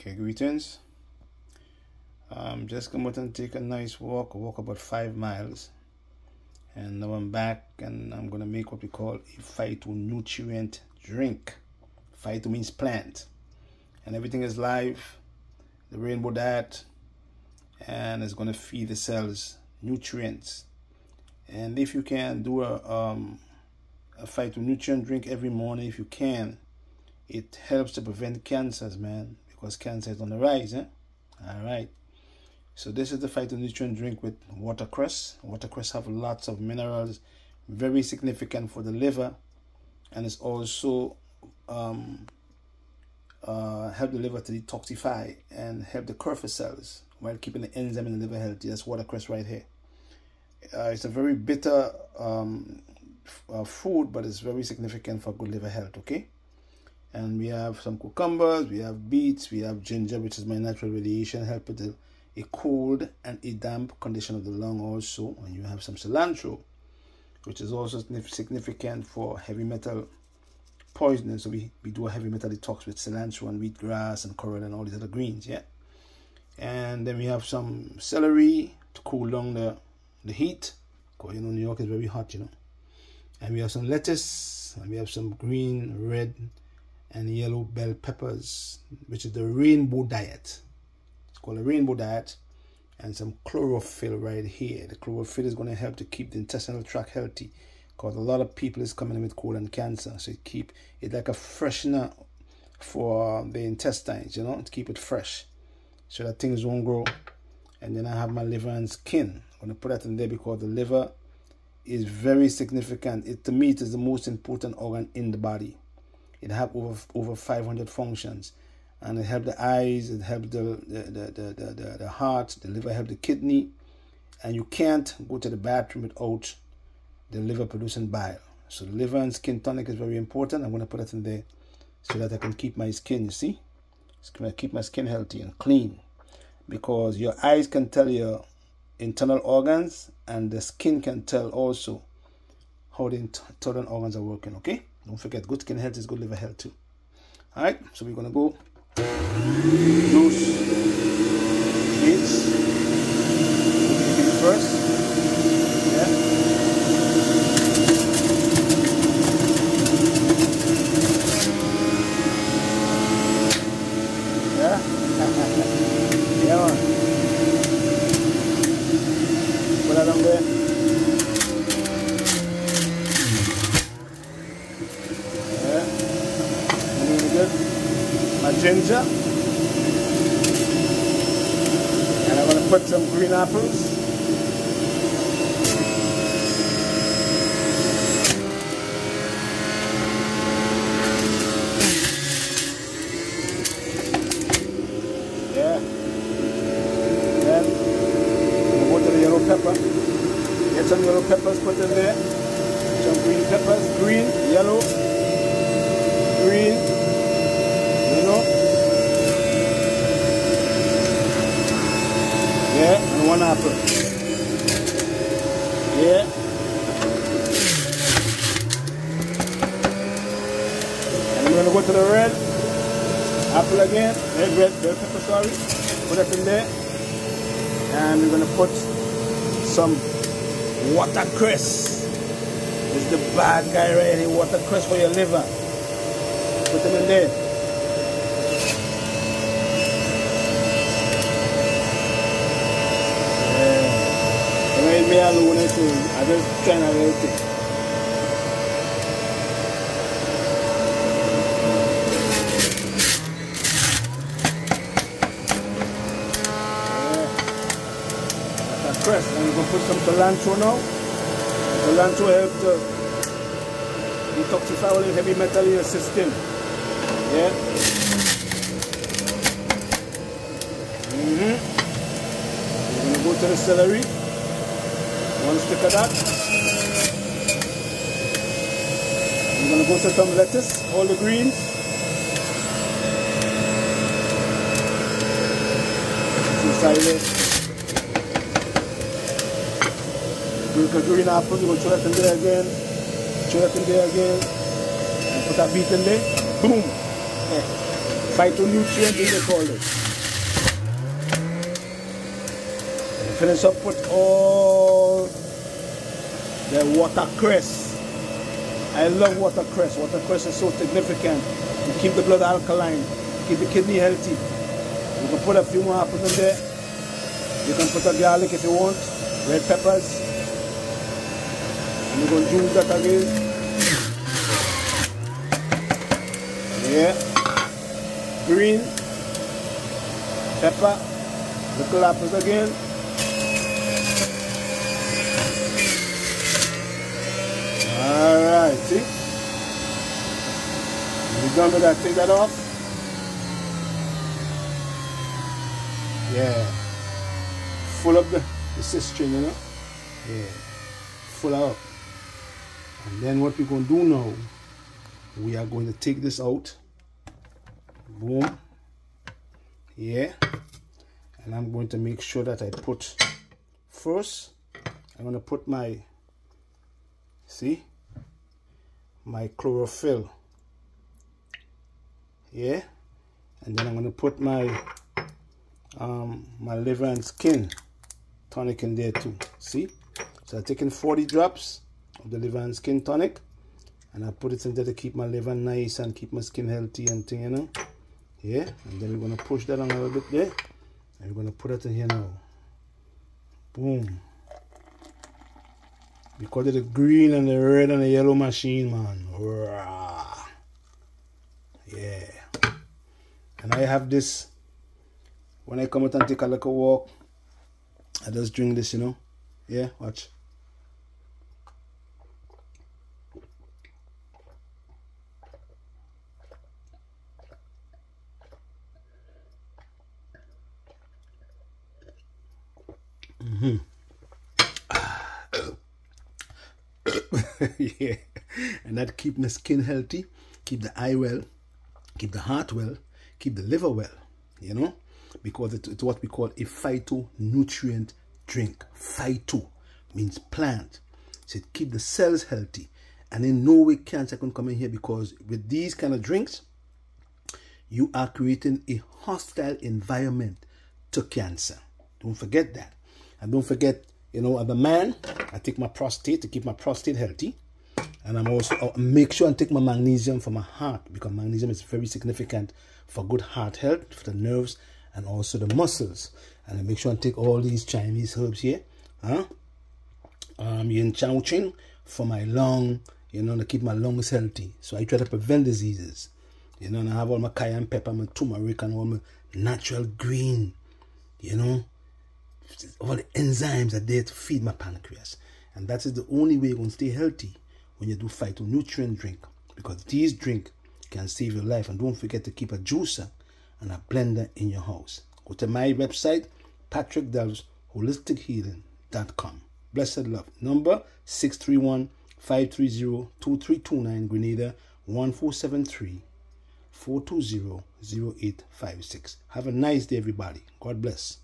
Okay, greetings. Um, just come out and take a nice walk, walk about five miles. And now I'm back and I'm gonna make what we call a phytonutrient drink. Phyto means plant. And everything is live, the rainbow diet, and it's gonna feed the cells nutrients. And if you can do a um a phytonutrient drink every morning if you can, it helps to prevent cancers, man because cancer is on the rise. Eh? All right. So this is the phytonutrient drink with watercress. Watercress have lots of minerals, very significant for the liver, and it's also um, uh, help the liver to detoxify and help the Kupffer cells while keeping the enzyme in the liver healthy. That's watercress right here. Uh, it's a very bitter um, uh, food, but it's very significant for good liver health. Okay and we have some cucumbers we have beets we have ginger which is my natural radiation help with the, a cold and a damp condition of the lung also and you have some cilantro which is also significant for heavy metal poisoning so we, we do a heavy metal detox with cilantro and wheatgrass and coral and all these other greens yeah? And then we have some celery to cool down the the heat because you know new york is very hot you know? And we have some lettuce and we have some green red and yellow bell peppers, which is the rainbow diet. It's called a rainbow diet. And some chlorophyll right here. The chlorophyll is going to help to keep the intestinal tract healthy. Because a lot of people is coming in with colon cancer. So it keep it like a freshener for the intestines, you know, to keep it fresh. So that things won't grow. And then I have my liver and skin. I'm going to put that in there because the liver is very significant. It to me it is the most important organ in the body. It have over over 500 functions, and it help the eyes, it help the the, the, the, the, the heart, the liver help the kidney, and you can't go to the bathroom without the liver producing bile. So the liver and skin tonic is very important. I'm going to put it in there so that I can keep my skin, you see? It's going to keep my skin healthy and clean. Because your eyes can tell your internal organs and the skin can tell also how the internal organs are working, okay? Don't forget, good skin health is good liver health too. Alright, so we're gonna go juice beets. first. Yeah. Yeah. yeah man. Put that on there. Ginger. And I'm going to put some green apples. Yeah. Then go to the yellow pepper. Get some yellow peppers put in there. Some green peppers, green, yellow, green, Yeah, and one apple. Yeah. And I'm gonna go to the red again. Red, red, pepper, sorry. Put that in there. And we're gonna put some watercress. Is the bad guy right here, watercress for your liver. Put them in there. me alone I. I just trying to press and we're going to put some cilantro now. Cilantro helps to detoxify all the heavy metal in your system. Yeah. Mm -hmm. We're gonna go to the celery. One stick of that. I'm gonna go to some lettuce, all the greens. It. Take a green apple, you go throw it in there again. Throw it in there again. And put that beet in there. Boom. Yeah. phytonutrient they call it. And finish up with all the watercress. I love watercress. Watercress is so significant. You keep the blood alkaline, keep the kidney healthy. You can put a few more apples in there. You can put a garlic if you want, red peppers. You're going to use that again. Yeah. Green. Pepper. Little apples again. Alright, see? You done with that? Take that off. Yeah. Full up the, the cisterine, you know? Yeah. Full up. And then what we're going to do now, we are going to take this out. Boom. Yeah. And I'm going to make sure that I put first I'm going to put my see? My chlorophyll. Yeah. And then I'm going to put my um, my liver and skin tonic in there too. See? So I'm taking 40 drops the liver and skin tonic. And I put it in there to keep my liver nice and keep my skin healthy and thing you know. Yeah and then we're gonna push that on a little bit there. And we're gonna put it in here now. Boom. Because of the green and the red and the yellow machine man. Yeah. And I have this when I come out and take a little walk I just drink this you know. Yeah watch yeah, and that keep the skin healthy, keep the eye well, keep the heart well, keep the liver well, you know, because it, it's what we call a phytonutrient drink. Phyto means plant. So it keep the cells healthy. And in no way cancer can come in here because with these kind of drinks, you are creating a hostile environment to cancer. Don't forget that. And don't forget, you know, as a man, I take my prostate to keep my prostate healthy. And I'm also I'll make sure and take my magnesium for my heart because magnesium is very significant for good heart health, for the nerves, and also the muscles. And I make sure and take all these Chinese herbs here. Huh? Um, yin chao ching for my lung, you know, to keep my lungs healthy. So I try to prevent diseases. You know, and I have all my cayenne pepper, my turmeric, and all my natural green, you know, all the enzymes are there to feed my pancreas. And that is the only way you're going to stay healthy when you do phytonutrient drink. Because these drink can save your life. And don't forget to keep a juicer and a blender in your house. Go to my website, Patrick Delves Holistic Healing.com. Blessed love. Number 631 530 2329 Grenada 1473 420 0856. Have a nice day, everybody. God bless.